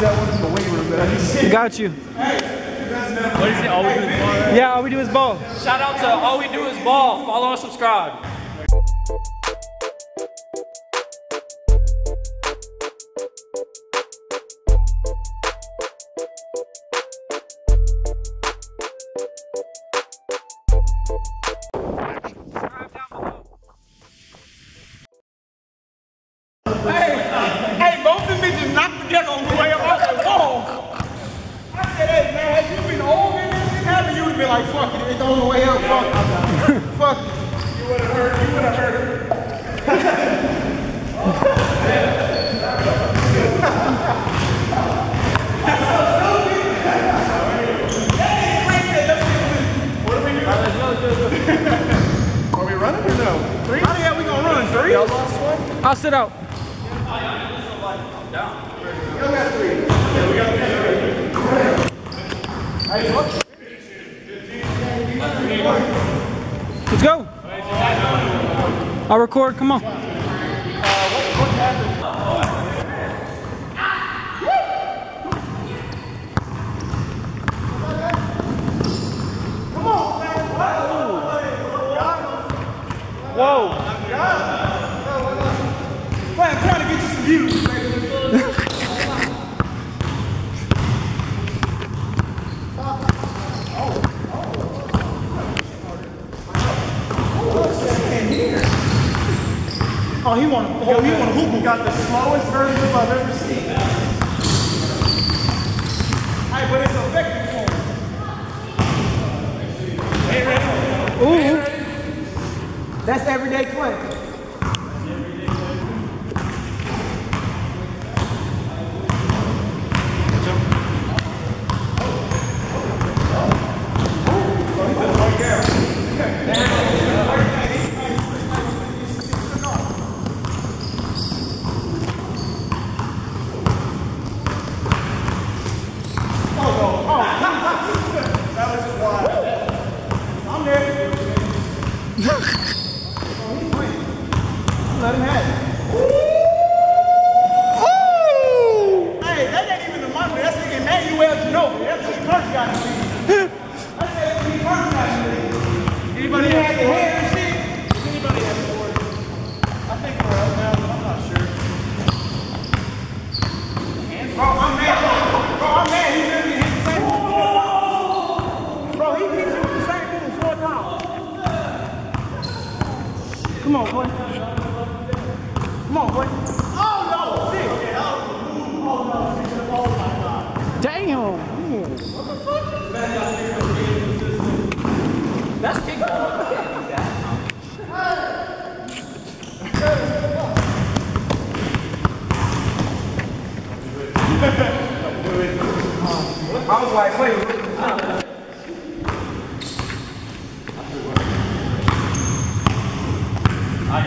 that one in the weight room that I just see. Got you. What is it? All we do is ball. right? Yeah, all we do is ball. Shout out to All We Do Is Ball. Follow and subscribe. Like, fuck it. It's on the way up. Fuck it. fuck it. You would have heard. You would have heard. Are we running or no? Three? How the hell we gonna run? Three? Y'all lost one? I'll sit out. Let's go. I'll record. Come on. Whoa. Man, I'm trying to get you some views. Oh, he want, oh, he want to hoop. Got the slowest version I've ever seen. Hey, but it's effective for him. Ooh. That's everyday play. I'm there. Let him have it. Hey, that ain't even the money. That's nigga Emmanuel Ginobili. That's just first guy to see. That's the first guy to see. Anybody have the head and shit? Does anybody have the word? I think we're up now, but I'm not sure. Bro, I'm mad. Bro, I'm mad. He literally hit the same move four times. Bro, he hit you with the same move four times. Come on, boy. Come on, boy. Oh, no. Shit. Damn. That's kickball. You can't do that. I was like, wait. I got dinner waiting on me. 10 9. 10 10. 10 10. 10 up. Let's go. 15. 10 up. Let's go. Oh! 11 10. 11 10. Come on. Are we playing or what? 11 10. We hooping or what?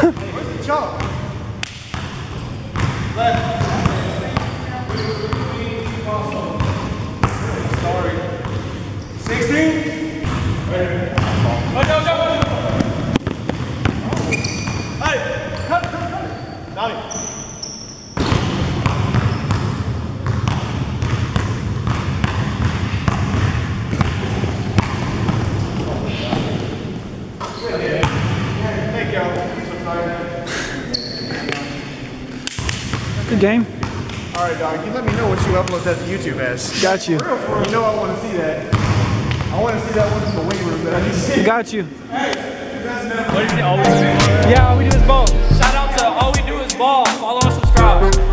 Where's the chalk? Sorry. 16? Oh, game? All right, dog. You let me know what you upload that to YouTube as. Got you. For real, for you know I want to see that. I want to see that one from the weight room that I just seen. Got you. Hey, what is it? All we do? Yeah, all we do is ball. Shout out to All We Do Is Ball. Follow and subscribe.